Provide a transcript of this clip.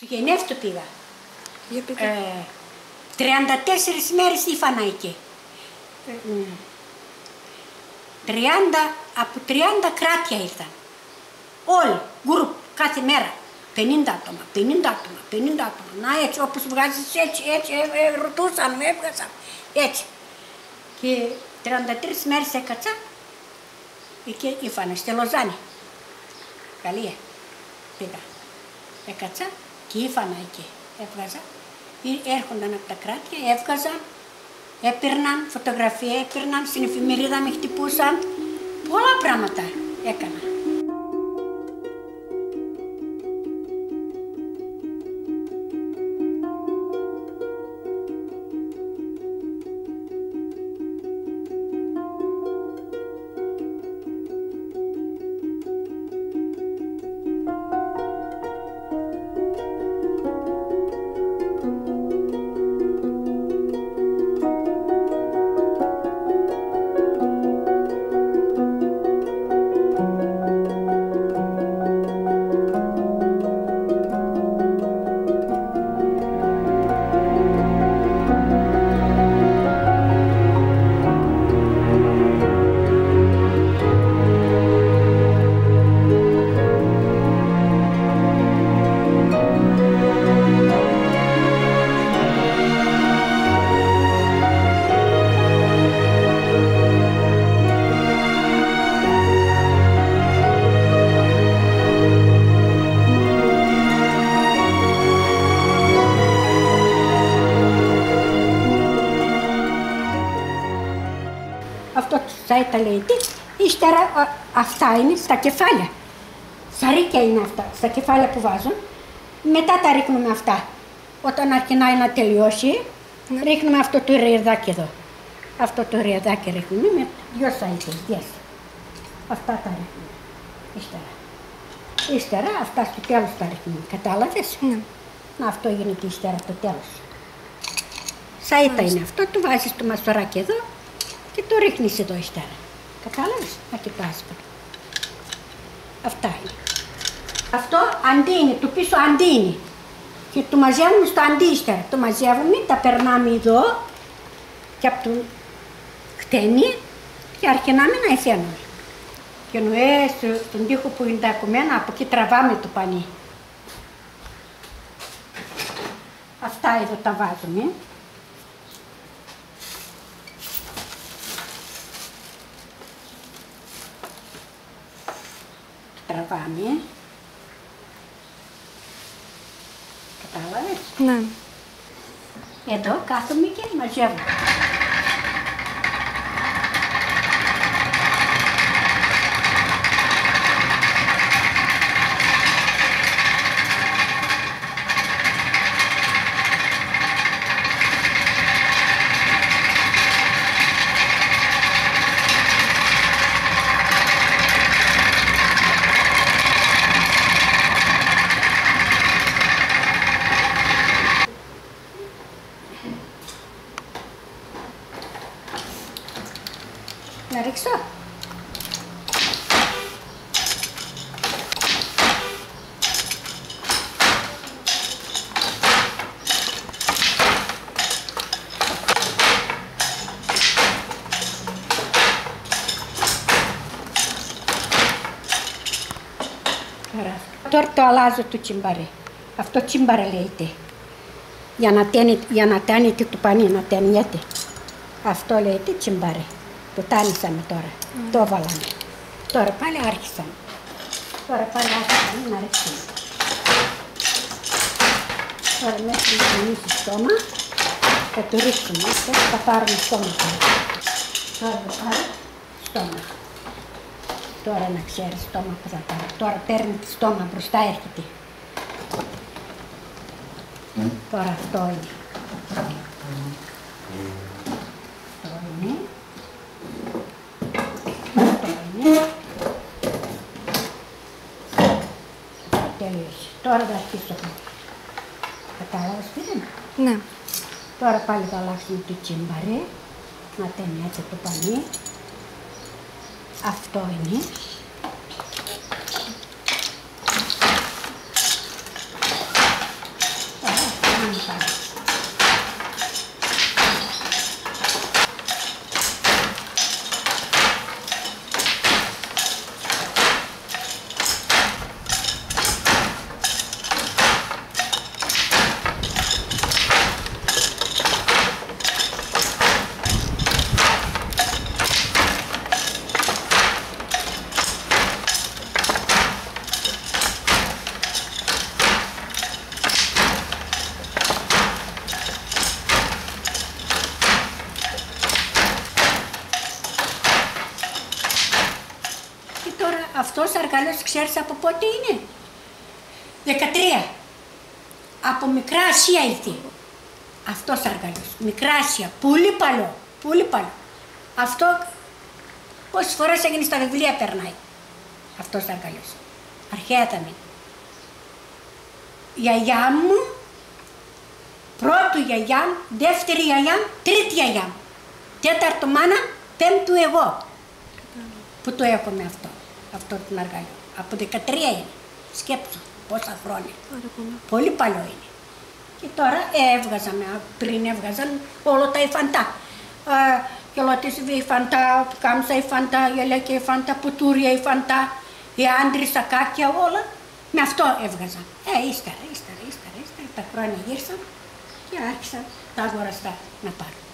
Σου γεννεύτου πήγα. Για πείτε. Ε, 34 μέρες ήφανα εκεί. Ε, μ, 30, από 30 κράτια ήρθαν. Όλοι, γκρουπ, κάθε μέρα. 50 άτομα, 50 άτομα, 50 άτομα. Να έτσι, όπως βγάζεις έτσι, έτσι, ε, ε, ρωτούσαν, με έβγαζαν. Έτσι. Και 33 μέρες έκατσα εκεί ήφανα, στη Λοζάνη. Γαλλία. Πήγα. Έκατσα και ήφανα εκεί. Έβγαζα. Ή- Έρχονταν από τα κράτια, έβγαζαν, έπαιρναν φωτογραφία, έπαιρναν στην εφημερίδα, με χτυπούσαν. Πολλά πράγματα έκανα. Τα λέει τι. Ύστερα α, αυτά είναι στα κεφάλια. Σαρίκια είναι αυτά, στα κεφάλια που βάζουν. Μετά τα ρίχνουμε αυτά. Όταν αρχινάει να τελειώσει, ρίχνουμε αυτό το ρεδάκι εδώ. Αυτό το ρεδάκι ρίχνουμε με δυο σαϊκές, δυο. Αυτά τα ρίχνουμε. Ύστερα. Ύστερα αυτά στο τέλος τα ρίχνουμε. Κατάλαβες; Ναι. Να αυτό γίνεται ύστερα το τέλος. Σαΐτα είναι αυτό, το βάζεις το μαστοράκι εδώ και το ρίχνεις εδώ ύστερα. Κατάλαβες, να κοιτάς. Αυτά είναι. Αυτό αντί είναι, το πίσω αντί είναι. Και το μαζεύουμε στο αντί ύστερα. Το μαζεύουμε, τα περνάμε εδώ και από το χτένι και αρχινάμε να εθαίνουμε. Και νοέ στον τοίχο που είναι τα ακουμένα, από εκεί τραβάμε το πανί. Αυτά εδώ τα βάζουμε. Τραβάμε. Κατάλαβες. Ναι. Εδώ κάθομαι και μαζεύω. Να ρίξω. Τώρα, τώρα το αλλάζω το τσιμπαρί. Αυτό τσιμπαρί λέγεται. Για να, τένει, για να τάνεται το πανί, να τένιεται. Αυτό λέγεται τσιμπαρί. Το τάνισαμε τώρα. Το βάλαμε. Τώρα πάλι άρχισαν. Τώρα πάλι άρχισαν να ρίξουν. Τώρα μέχρι να γεμίσει στόμα θα το ρίξουμε. Αυτό θα πάρουμε στόμα τώρα. Τώρα θα πάρω στόμα. Τώρα να ξέρεις στόμα που θα πάρω. Τώρα παίρνει το στόμα μπροστά έρχεται. Τώρα αυτό είναι. Αυτό είναι. Αυτό είναι. Τελείωσε. Τώρα θα αρχίσω. Κατάλαβες τι είναι. Ναι. Τώρα πάλι θα αλλάξουμε το τσιμπαρί. Να τέμει έτσι το πανί. Αυτό είναι. Αυτός αργαλός ξέρεις από πότε είναι; 13. Από Μικρά Ασία ήρθε. Αυτός αργαλός. Μικρά Ασία. Πολύ παλό. Πολύ παλό. Αυτό πόσες φορές έγινε στα βιβλία περνάει. Αυτός αργαλός. Αρχαία ήταν. Η γιαγιά μου, πρώτου γιαγιά μου, δεύτερη γιαγιά μου, τρίτη γιαγιά μου. Τέταρτο μάνα, πέμπτου εγώ. Που το έχουμε αυτό, αυτό το αργαλείο. Από 13 είναι. Σκέψου πόσα χρόνια. Πολύ παλό είναι. Και τώρα ε, έβγαζαμε, πριν έβγαζαν όλα τα υφαντά. Ε, γελοτίσβη υφαντά, κάμσα υφαντά, γελέκια υφαντά, πουτούρια υφαντά, οι άντρε, τα κάκια, όλα. Με αυτό έβγαζαν. Ε, ύστερα, ύστερα, ύστερα, ύστερα, τα χρόνια γύρισαν και άρχισαν τα αγοραστά να πάρουν.